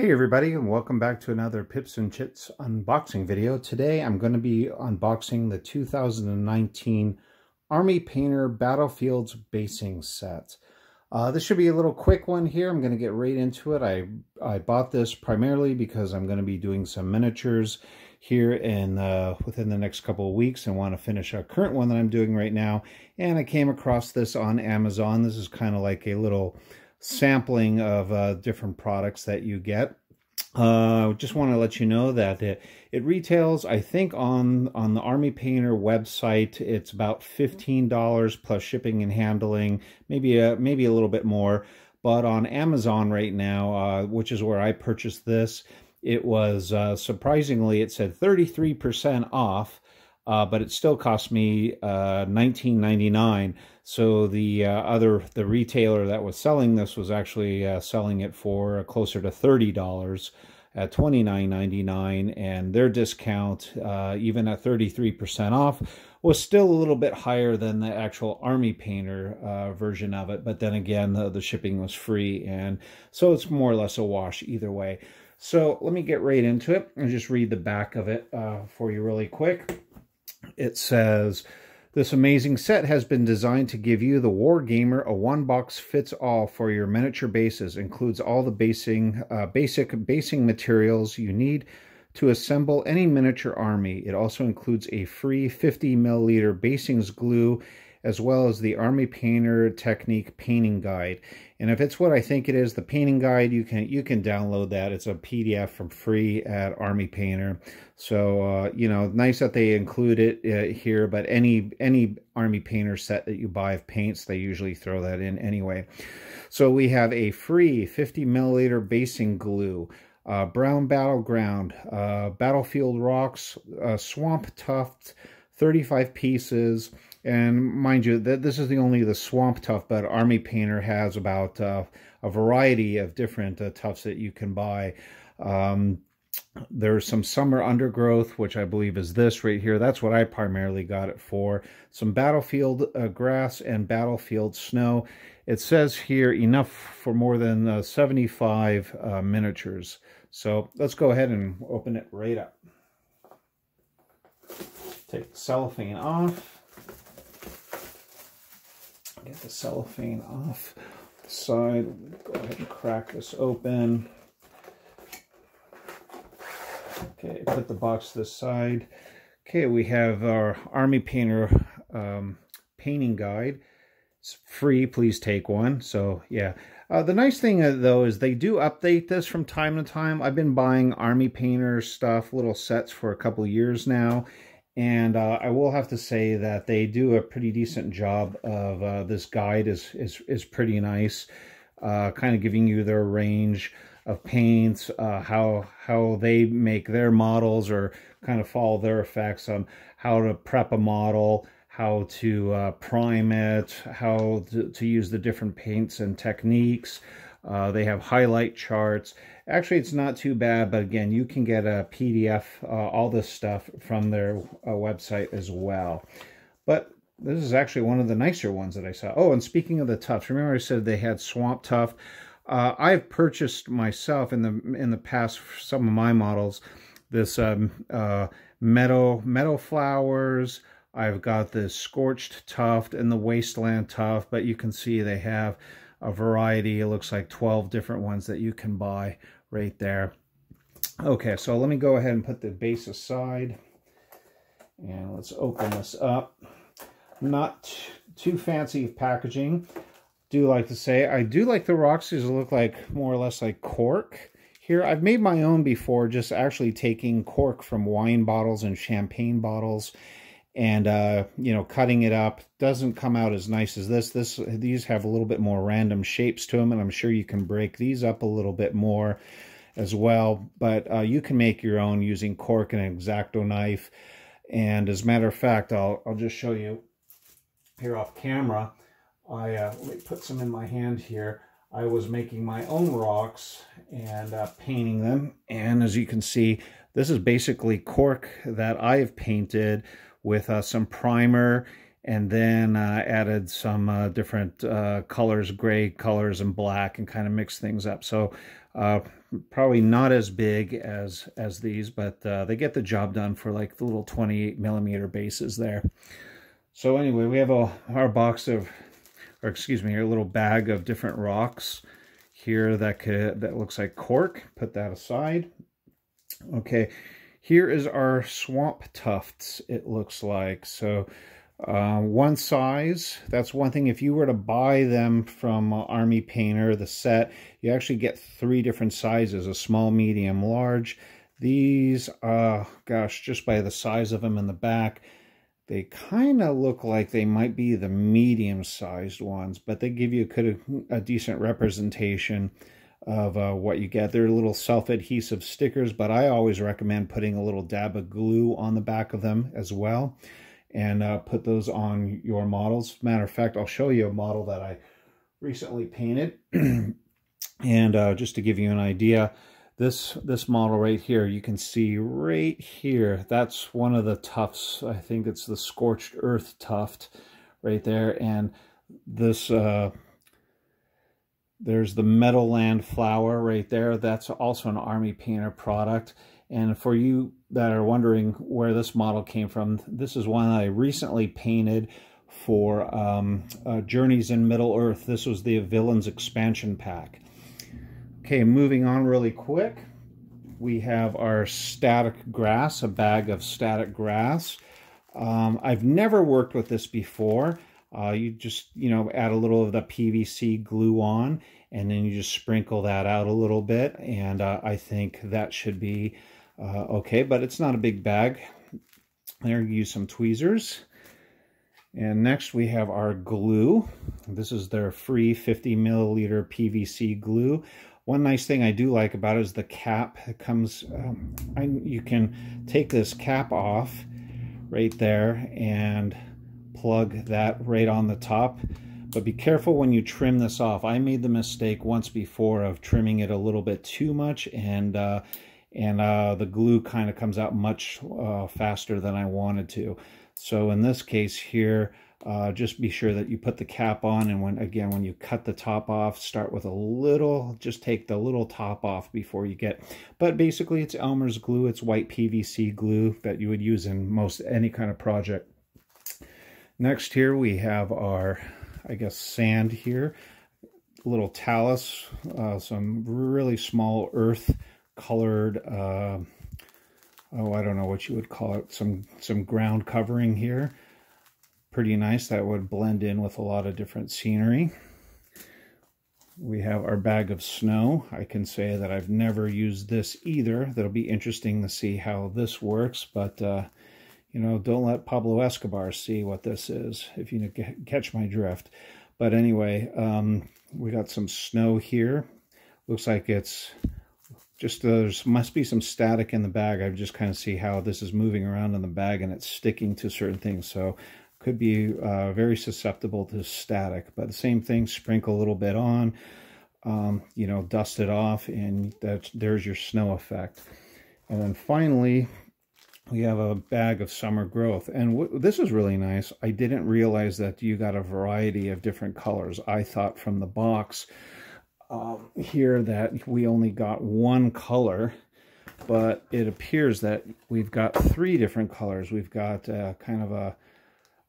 Hey everybody and welcome back to another Pips and Chits unboxing video. Today I'm going to be unboxing the 2019 Army Painter Battlefields Basing Set. Uh, this should be a little quick one here. I'm going to get right into it. I, I bought this primarily because I'm going to be doing some miniatures here in uh, within the next couple of weeks and want to finish a current one that I'm doing right now. And I came across this on Amazon. This is kind of like a little sampling of uh, different products that you get. Uh, just want to let you know that it, it retails, I think, on on the Army Painter website. It's about fifteen dollars plus shipping and handling, maybe a maybe a little bit more. But on Amazon right now, uh, which is where I purchased this, it was uh, surprisingly it said thirty three percent off uh, but it still cost me uh, 19.99. So the uh, other the retailer that was selling this was actually uh, selling it for closer to thirty dollars at 29.99 and their discount uh, even at 33% off was still a little bit higher than the actual army painter uh, version of it. But then again the, the shipping was free. And so it's more or less a wash either way. So let me get right into it and just read the back of it uh, for you really quick it says, this amazing set has been designed to give you, the War Gamer, a one-box-fits-all for your miniature bases. Includes all the basing, uh, basic basing materials you need to assemble any miniature army. It also includes a free 50 milliliter basings glue as well as the Army Painter Technique painting guide. And if it's what I think it is, the painting guide, you can you can download that. It's a PDF from free at Army Painter. So uh, you know, nice that they include it uh, here. But any any Army Painter set that you buy of paints, they usually throw that in anyway. So we have a free 50 milliliter basing glue. Uh, brown battleground, uh, battlefield rocks, uh, swamp tuft, 35 pieces, and mind you, that this is the only the swamp tuft, but Army Painter has about uh, a variety of different uh, tufts that you can buy. Um, there's some summer undergrowth, which I believe is this right here. That's what I primarily got it for. Some battlefield uh, grass and battlefield snow. It says here enough for more than uh, 75 uh, miniatures. So let's go ahead and open it right up. Take the cellophane off. Get the cellophane off the side. Go ahead and crack this open. Okay, put the box to the side. Okay, we have our Army Painter um, painting guide. It's free, please take one. So, yeah. Uh, the nice thing, uh, though, is they do update this from time to time. I've been buying Army Painter stuff, little sets for a couple years now, and uh, I will have to say that they do a pretty decent job of uh, this guide is is is pretty nice, uh, kind of giving you their range of paints, uh, how how they make their models or kind of follow their effects on how to prep a model, how to uh, prime it, how to, to use the different paints and techniques. Uh, they have highlight charts. Actually, it's not too bad, but again, you can get a PDF, uh, all this stuff from their uh, website as well. But this is actually one of the nicer ones that I saw. Oh, and speaking of the tufts, remember I said they had swamp tuft. Uh, I've purchased myself in the in the past some of my models this um, uh, meadow meadow flowers. I've got the scorched tuft and the wasteland tuft, but you can see they have a variety. It looks like 12 different ones that you can buy right there. Okay, so let me go ahead and put the base aside. And let's open this up. Not too fancy of packaging. Do like to say, I do like the rocks. These look like more or less like cork. Here, I've made my own before, just actually taking cork from wine bottles and champagne bottles and uh, you know cutting it up doesn't come out as nice as this. This these have a little bit more random shapes to them and i'm sure you can break these up a little bit more as well. But uh, you can make your own using cork and an X-Acto knife. And as a matter of fact i'll i'll just show you here off camera. I uh, let me put some in my hand here. I was making my own rocks and uh, painting them. And as you can see this is basically cork that i've painted with uh, some primer and then uh, added some uh, different uh, colors, gray colors and black, and kind of mixed things up. So uh, probably not as big as as these, but uh, they get the job done for like the little 28 millimeter bases there. So anyway, we have a our box of, or excuse me, a little bag of different rocks here that could that looks like cork. Put that aside. Okay, here is our swamp tufts. It looks like so. Uh, one size, that's one thing. If you were to buy them from uh, Army Painter, the set, you actually get three different sizes, a small, medium, large. These, uh, gosh, just by the size of them in the back, they kind of look like they might be the medium-sized ones, but they give you a, a decent representation of uh, what you get. They're little self-adhesive stickers, but I always recommend putting a little dab of glue on the back of them as well and uh, put those on your models. Matter of fact, I'll show you a model that I recently painted. and uh, just to give you an idea, this this model right here, you can see right here, that's one of the tufts. I think it's the scorched earth tuft right there. And this, uh, there's the Meadowland flower right there. That's also an Army Painter product. And for you that are wondering where this model came from, this is one I recently painted for um, uh, Journeys in Middle Earth. This was the Villains expansion pack. Okay, moving on really quick. We have our static grass, a bag of static grass. Um, I've never worked with this before. Uh, you just, you know, add a little of the PVC glue on, and then you just sprinkle that out a little bit, and uh, I think that should be uh, okay, but it's not a big bag. There, use some tweezers. And next we have our glue. This is their free 50 milliliter PVC glue. One nice thing I do like about it is the cap. It comes, um, I, you can take this cap off right there and plug that right on the top. But be careful when you trim this off. I made the mistake once before of trimming it a little bit too much and uh, and uh, the glue kind of comes out much uh, faster than I wanted to. So in this case here, uh, just be sure that you put the cap on and when again when you cut the top off start with a little just take the little top off before you get but basically it's Elmer's glue it's white PVC glue that you would use in most any kind of project next here we have our I guess sand here little talus uh, some really small earth colored, uh, oh, I don't know what you would call it, some, some ground covering here. Pretty nice. That would blend in with a lot of different scenery. We have our bag of snow. I can say that I've never used this either. That'll be interesting to see how this works, but, uh, you know, don't let Pablo Escobar see what this is, if you catch my drift. But anyway, um, we got some snow here. Looks like it's just uh, there must be some static in the bag. I just kind of see how this is moving around in the bag and it's sticking to certain things. So could be uh, very susceptible to static. But the same thing, sprinkle a little bit on, um, you know, dust it off, and that's, there's your snow effect. And then finally, we have a bag of summer growth. And this is really nice. I didn't realize that you got a variety of different colors. I thought from the box um, here that we only got one color, but it appears that we've got three different colors. We've got uh, kind of a,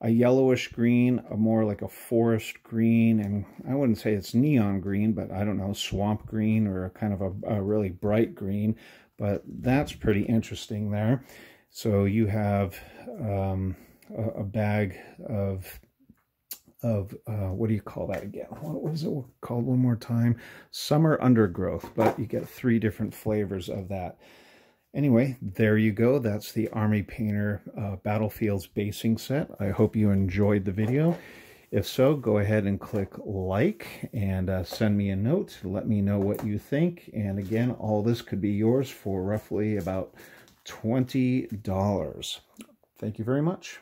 a yellowish green, a more like a forest green, and I wouldn't say it's neon green, but I don't know, swamp green or kind of a, a really bright green, but that's pretty interesting there. So you have um, a, a bag of of, uh, what do you call that again? What was it called one more time? Summer Undergrowth, but you get three different flavors of that. Anyway, there you go. That's the Army Painter uh, Battlefields basing set. I hope you enjoyed the video. If so, go ahead and click like and uh, send me a note. Let me know what you think. And again, all this could be yours for roughly about $20. Thank you very much.